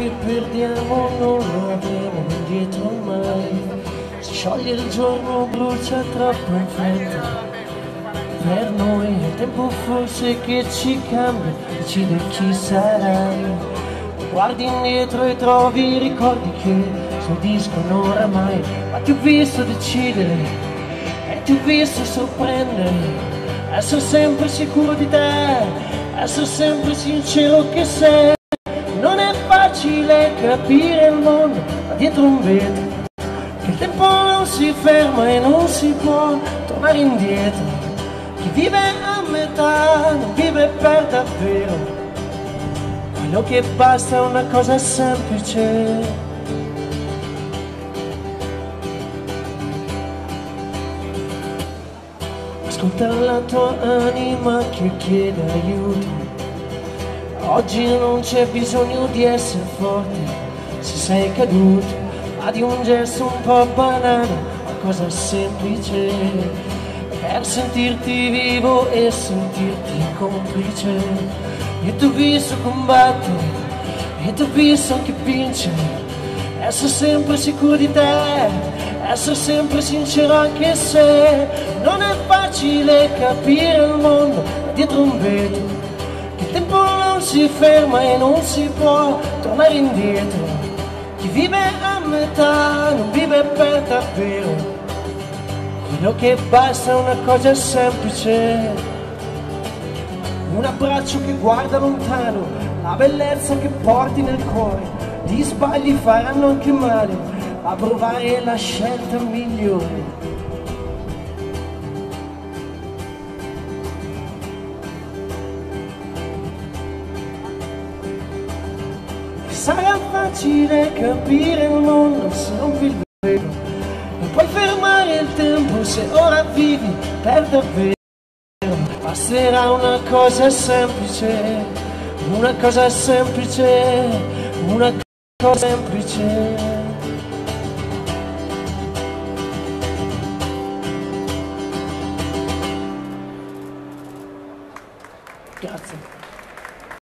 che perdiamo non lo avremo indietro mai. Si scioglie il giorno, brucia troppo in fretta. Per noi è tempo forse che ci cambia, decide chi sarai. Guardi indietro e trovi i ricordi che soddisfano oramai, ma ti ho visto decidere e ti ho visto sorprendere. Essere sempre sicuro di te, essere sempre sincero che sei. Non è facile capire il mondo, ma dietro un vetro, che il tempo non si ferma e non si può tornare indietro. Chi vive a metà non vive per davvero. Quello che basta è una cosa semplice. Ascolta la tua anima che chiede aiuto. Oggi non c'è bisogno di essere forte. Se sei caduto, ma di un gesto un po' banale, una cosa semplice. Per sentirti vivo e sentirti complice. E ho visto combattere, e ho visto anche vincere, essere sempre sicuro di te, essere sempre sincero anche se non è facile capire il mondo dietro un vetro, non si ferma e non si può tornare indietro. Chi vive a metà non vive per davvero. Quello che basta è una cosa semplice. Un abbraccio che guarda lontano, la bellezza che porti nel cuore. Gli sbagli faranno anche male, a provare la scelta migliore. Sarà facile capire il mondo se non vi vedo E puoi fermare il tempo se ora vivi per davvero. Basterà una cosa semplice Una cosa semplice Una cosa semplice. Grazie.